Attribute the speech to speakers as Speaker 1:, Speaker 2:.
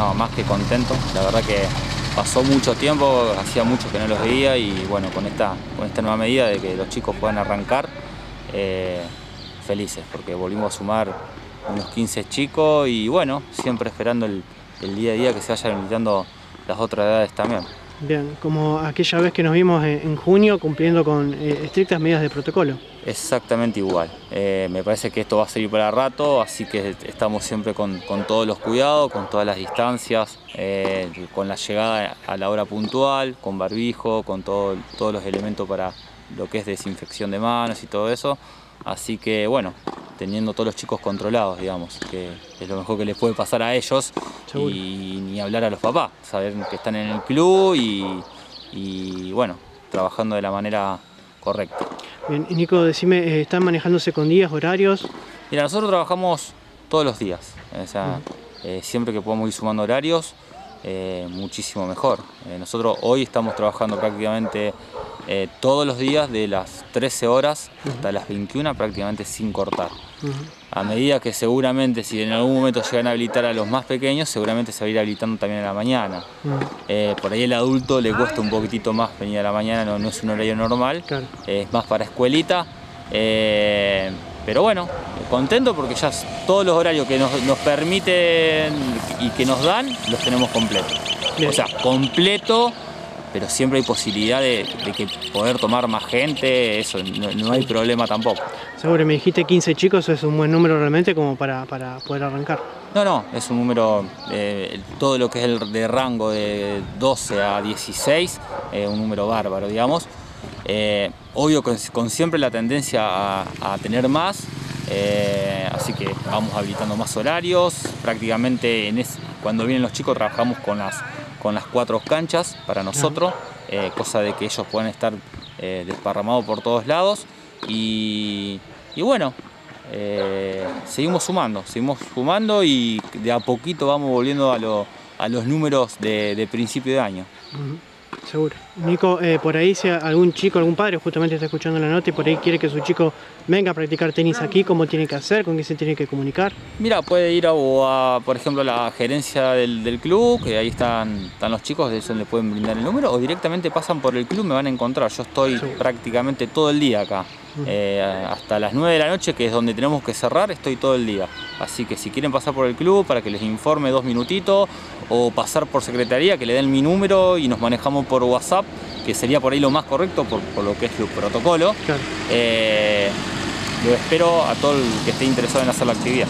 Speaker 1: no, más que contento. La verdad que pasó mucho tiempo, hacía mucho que no los veía y bueno, con esta, con esta nueva medida de que los chicos puedan arrancar, eh, felices, porque volvimos a sumar unos 15 chicos y bueno, siempre esperando el, el día a día que se vayan invitando las otras edades también.
Speaker 2: Bien, como aquella vez que nos vimos en, en junio cumpliendo con eh, estrictas medidas de protocolo.
Speaker 1: Exactamente igual. Eh, me parece que esto va a seguir para rato, así que estamos siempre con, todos los cuidados, con todas las distancias, eh, con la llegada a la hora puntual, con barbijo, con todo, todos los elementos para lo que es desinfección de manos y todo eso. Así que bueno, teniendo todos los chicos controlados, digamos, que es lo mejor que les puede pasar a ellos
Speaker 2: Seguro.
Speaker 1: y ni hablar a los papás, saber que están en el club y, y bueno, trabajando de la manera correcta.
Speaker 2: Bien, y Nico, decime, eh, ¿están manejándose con días, horarios?
Speaker 1: Mira, nosotros trabajamos todos los días, o sea, eh, siempre que podamos ir sumando horarios, eh, muchísimo mejor. Eh, nosotros hoy estamos trabajando prácticamente eh, todos los días de las 13 horas hasta las 21 prácticamente sin cortar. A medida que seguramente si en algún momento llegan a habilitar a los más pequeños, seguramente se va a ir habilitando también a la mañana. Eh, por ahí el adulto le cuesta un poquitito más venir a la mañana, no, no es un horario normal,
Speaker 2: Claro.
Speaker 1: es más para escuelita. Pero bueno, contento porque ya todos los horarios que nos, nos permiten y que nos dan los tenemos completos.
Speaker 2: Bien.
Speaker 1: O sea, completo, pero siempre hay posibilidad de, de que poder tomar más gente, eso, no, no hay problema tampoco.
Speaker 2: Seguro, me dijiste 15 chicos, es un buen número realmente como para, para poder arrancar.
Speaker 1: No, no, es un número, eh, todo lo que es el de rango de 12 a 16, eh, un número bárbaro, digamos. Eh, obvio con, con siempre la tendencia a, a tener más, eh, así que vamos habilitando más horarios. Prácticamente en es- cuando vienen los chicos trabajamos con las, con las cuatro canchas para nosotros, eh, cosa de que ellos puedan estar desparramados por todos lados. Y, y bueno, seguimos sumando, seguimos sumando y de a poquito vamos volviendo a, lo- a los números de, de principio de año.
Speaker 2: Seguro. Nico, eh, por ahí si algún chico, algún padre justamente está escuchando la nota y por ahí quiere que su chico venga a practicar tenis aquí, ¿cómo tiene que hacer? ¿Con quién se tiene que comunicar?
Speaker 1: Mira, puede ir a, a, por ejemplo, a la gerencia del, del club, que ahí están, están los chicos, de eso le pueden brindar el número, o directamente pasan por el club, me van a encontrar. Yo estoy prácticamente todo el día acá. Eh, hasta las 9 de la noche, que es donde tenemos que cerrar, estoy todo el día. Así que si quieren pasar por el club para que les informe dos minutitos, o pasar por secretaría, que le den mi número y nos manejamos por WhatsApp, que sería por ahí lo más correcto por, por lo que es el protocolo.
Speaker 2: Claro.
Speaker 1: Eh, lo espero a todo el que esté interesado en hacer la actividad.